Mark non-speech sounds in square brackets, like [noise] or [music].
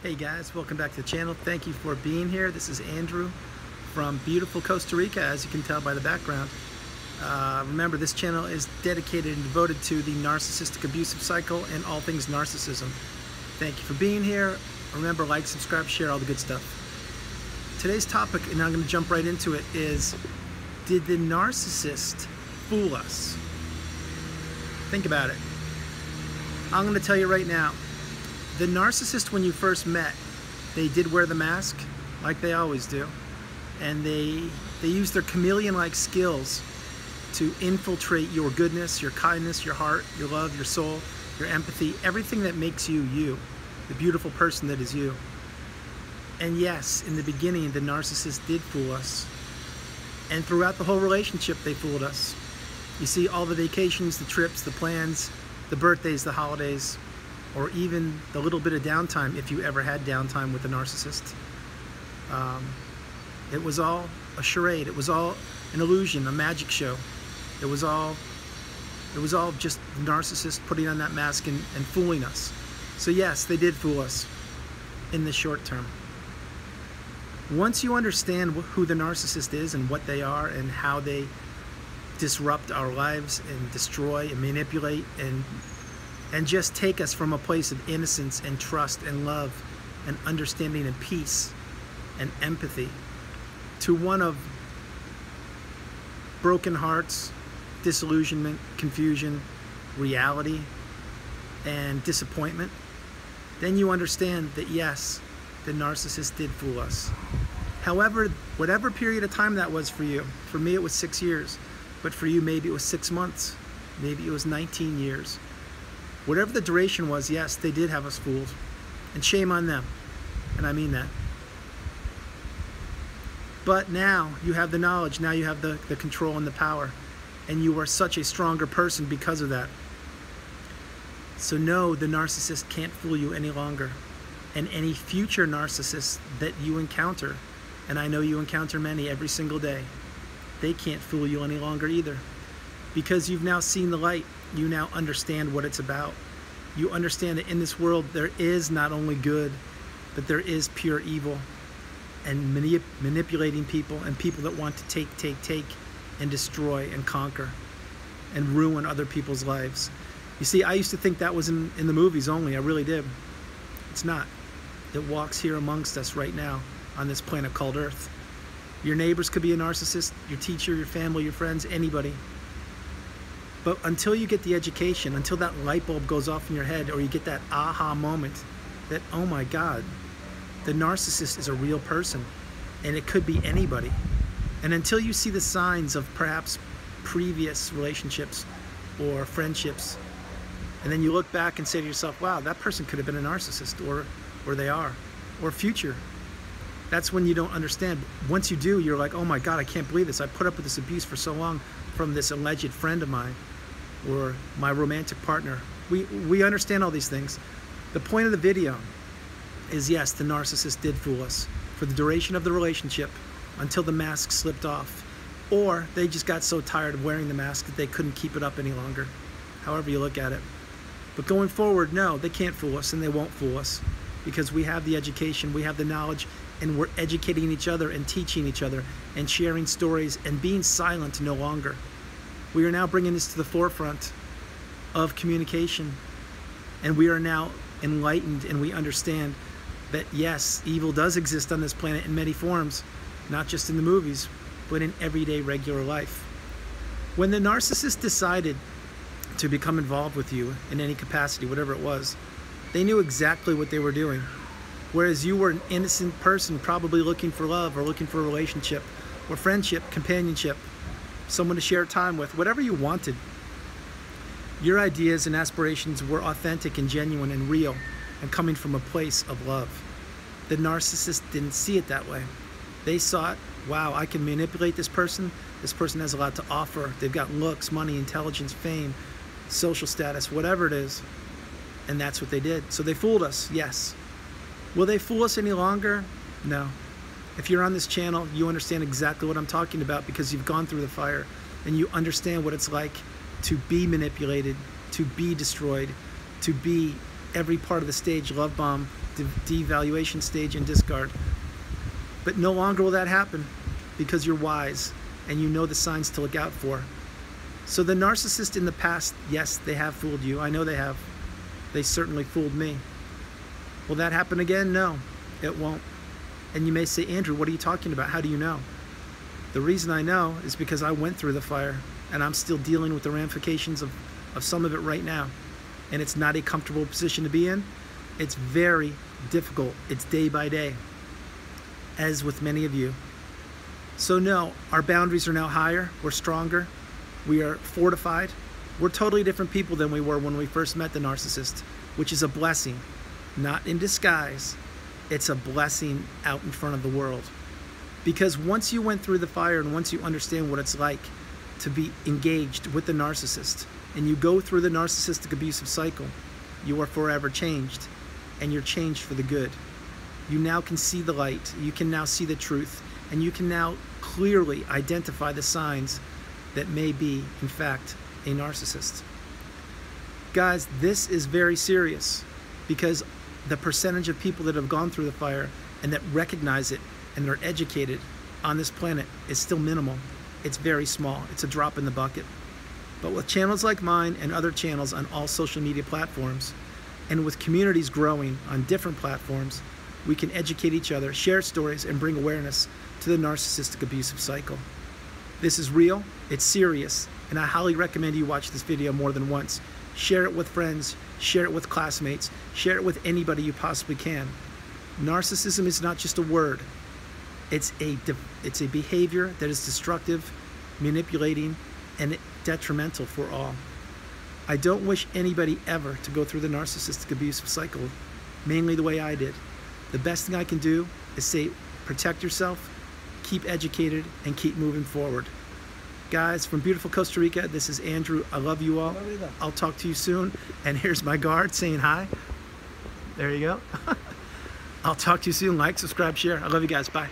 Hey guys, welcome back to the channel. Thank you for being here. This is Andrew from beautiful Costa Rica, as you can tell by the background. Uh, remember, this channel is dedicated and devoted to the narcissistic abusive cycle and all things narcissism. Thank you for being here. Remember, like, subscribe, share, all the good stuff. Today's topic, and I'm going to jump right into it, is Did the narcissist fool us? Think about it. I'm going to tell you right now the narcissist, when you first met, they did wear the mask, like they always do, and they they use their chameleon-like skills to infiltrate your goodness, your kindness, your heart, your love, your soul, your empathy, everything that makes you you, the beautiful person that is you. And yes, in the beginning, the narcissist did fool us. And throughout the whole relationship, they fooled us. You see, all the vacations, the trips, the plans, the birthdays, the holidays, or even the little bit of downtime, if you ever had downtime with a narcissist. Um, it was all a charade. It was all an illusion, a magic show. It was all, it was all just the narcissist putting on that mask and, and fooling us. So yes, they did fool us in the short term. Once you understand who the narcissist is and what they are and how they disrupt our lives and destroy and manipulate and and just take us from a place of innocence and trust and love and understanding and peace and empathy to one of broken hearts, disillusionment, confusion, reality, and disappointment, then you understand that yes, the narcissist did fool us. However, whatever period of time that was for you, for me it was six years, but for you maybe it was six months, maybe it was 19 years. Whatever the duration was, yes, they did have us fooled. And shame on them. And I mean that. But now you have the knowledge, now you have the, the control and the power. And you are such a stronger person because of that. So no, the narcissist can't fool you any longer. And any future narcissist that you encounter, and I know you encounter many every single day, they can't fool you any longer either. Because you've now seen the light you now understand what it's about. You understand that in this world there is not only good, but there is pure evil and manip manipulating people and people that want to take, take, take and destroy and conquer and ruin other people's lives. You see, I used to think that was in, in the movies only. I really did. It's not. It walks here amongst us right now on this planet called Earth. Your neighbors could be a narcissist, your teacher, your family, your friends, anybody. But until you get the education, until that light bulb goes off in your head, or you get that aha moment that, oh my God, the narcissist is a real person, and it could be anybody. And until you see the signs of perhaps previous relationships or friendships, and then you look back and say to yourself, wow, that person could have been a narcissist, or, or they are, or future. That's when you don't understand. Once you do, you're like, oh my God, I can't believe this. I put up with this abuse for so long from this alleged friend of mine or my romantic partner. We, we understand all these things. The point of the video is yes, the narcissist did fool us for the duration of the relationship until the mask slipped off. Or they just got so tired of wearing the mask that they couldn't keep it up any longer. However you look at it. But going forward, no, they can't fool us and they won't fool us because we have the education, we have the knowledge, and we're educating each other and teaching each other and sharing stories and being silent no longer. We are now bringing this to the forefront of communication and we are now enlightened and we understand that yes, evil does exist on this planet in many forms, not just in the movies, but in everyday regular life. When the narcissist decided to become involved with you in any capacity, whatever it was, they knew exactly what they were doing. Whereas you were an innocent person probably looking for love or looking for a relationship or friendship, companionship, someone to share time with, whatever you wanted. Your ideas and aspirations were authentic and genuine and real and coming from a place of love. The narcissist didn't see it that way. They saw it, wow, I can manipulate this person. This person has a lot to offer. They've got looks, money, intelligence, fame, social status, whatever it is. And that's what they did. So they fooled us, yes. Will they fool us any longer? No. If you're on this channel, you understand exactly what I'm talking about because you've gone through the fire and you understand what it's like to be manipulated, to be destroyed, to be every part of the stage love bomb, de- devaluation stage, and discard. But no longer will that happen because you're wise and you know the signs to look out for. So the narcissist in the past, yes, they have fooled you. I know they have. They certainly fooled me. Will that happen again? No, it won't. And you may say, Andrew, what are you talking about? How do you know? The reason I know is because I went through the fire and I'm still dealing with the ramifications of, of some of it right now. And it's not a comfortable position to be in. It's very difficult. It's day by day, as with many of you. So, no, our boundaries are now higher. We're stronger. We are fortified. We're totally different people than we were when we first met the narcissist, which is a blessing, not in disguise. It's a blessing out in front of the world. Because once you went through the fire and once you understand what it's like to be engaged with the narcissist and you go through the narcissistic abusive cycle, you are forever changed and you're changed for the good. You now can see the light, you can now see the truth, and you can now clearly identify the signs that may be, in fact, a narcissist. Guys, this is very serious because the percentage of people that have gone through the fire and that recognize it and are educated on this planet is still minimal. It's very small. It's a drop in the bucket. But with channels like mine and other channels on all social media platforms, and with communities growing on different platforms, we can educate each other, share stories, and bring awareness to the narcissistic abusive cycle. This is real, it's serious, and I highly recommend you watch this video more than once. Share it with friends, share it with classmates, share it with anybody you possibly can. Narcissism is not just a word. It's a it's a behavior that is destructive, manipulating, and detrimental for all. I don't wish anybody ever to go through the narcissistic abusive cycle, mainly the way I did. The best thing I can do is say protect yourself, keep educated, and keep moving forward. Guys, from beautiful Costa Rica, this is Andrew. I love you all. I'll talk to you soon. And here's my guard saying hi. There you go. [laughs] I'll talk to you soon. Like, subscribe, share. I love you guys. Bye.